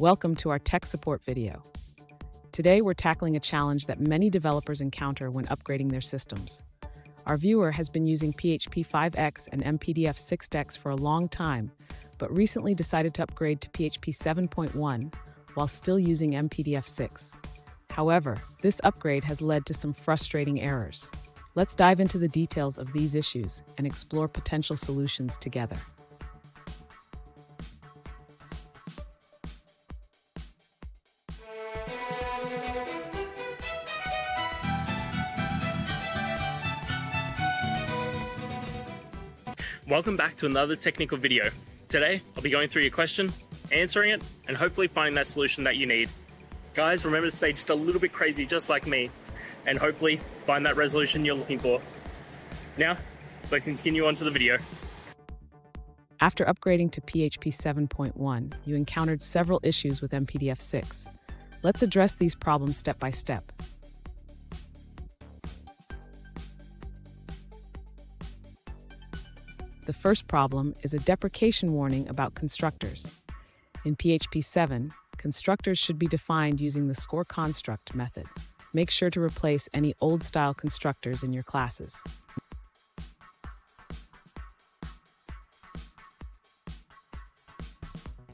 Welcome to our tech support video. Today we're tackling a challenge that many developers encounter when upgrading their systems. Our viewer has been using PHP 5x and MPDF 6x for a long time, but recently decided to upgrade to PHP 7.1 while still using MPDF 6. However, this upgrade has led to some frustrating errors. Let's dive into the details of these issues and explore potential solutions together. Welcome back to another technical video. Today, I'll be going through your question, answering it, and hopefully finding that solution that you need. Guys, remember to stay just a little bit crazy just like me, and hopefully find that resolution you're looking for. Now, let's continue on to the video. After upgrading to PHP 7.1, you encountered several issues with MPDF 6. Let's address these problems step by step. The first problem is a deprecation warning about constructors. In PHP 7, constructors should be defined using the score construct method. Make sure to replace any old style constructors in your classes.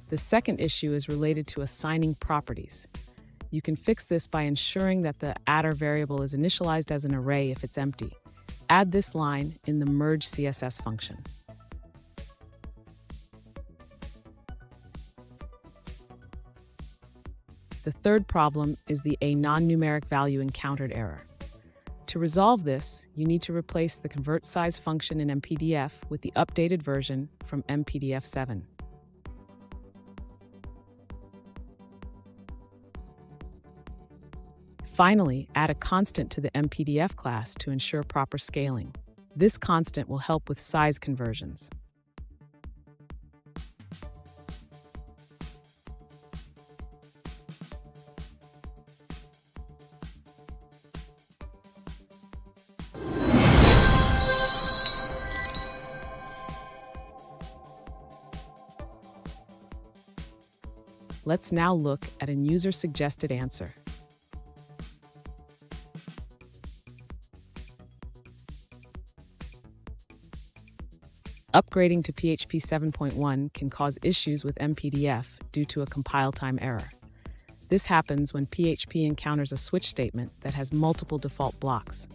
The second issue is related to assigning properties. You can fix this by ensuring that the adder variable is initialized as an array if it's empty. Add this line in the merge CSS function. The third problem is the a non-numeric value encountered error. To resolve this, you need to replace the convert size function in MPDF with the updated version from MPDF 7. Finally, add a constant to the MPDF class to ensure proper scaling. This constant will help with size conversions. Let's now look at a user-suggested answer. Upgrading to PHP 7.1 can cause issues with MPDF due to a compile time error. This happens when PHP encounters a switch statement that has multiple default blocks.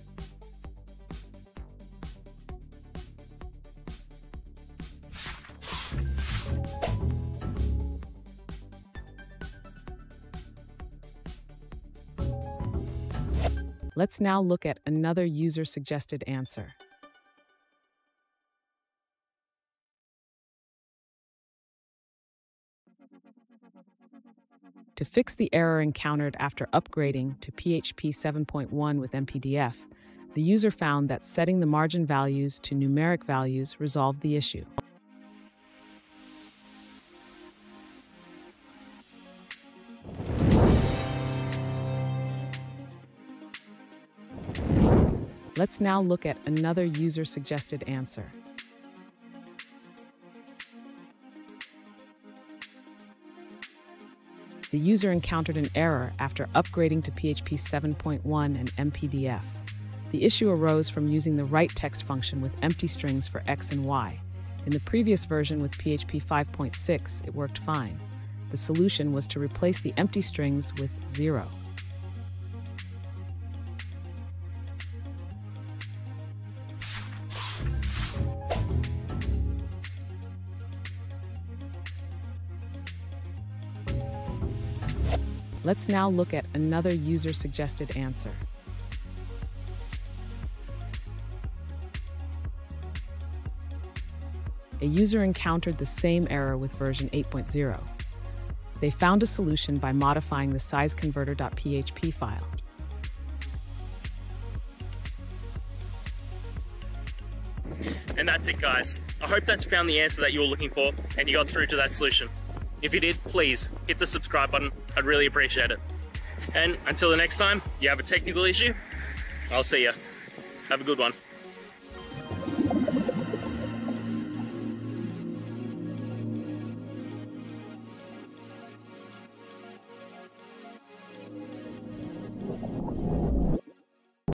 Let's now look at another user-suggested answer. To fix the error encountered after upgrading to PHP 7.1 with MPDF, the user found that setting the margin values to numeric values resolved the issue. Let's now look at another user-suggested answer. The user encountered an error after upgrading to PHP 7.1 and MPDF. The issue arose from using the write text function with empty strings for x and y. In the previous version with PHP 5.6, it worked fine. The solution was to replace the empty strings with zero. Let's now look at another user-suggested answer. A user encountered the same error with version 8.0. They found a solution by modifying the sizeconverter.php file. And that's it guys. I hope that's found the answer that you were looking for and you got through to that solution. If you did, please hit the subscribe button. I'd really appreciate it. And until the next time you have a technical issue, I'll see you. Have a good one.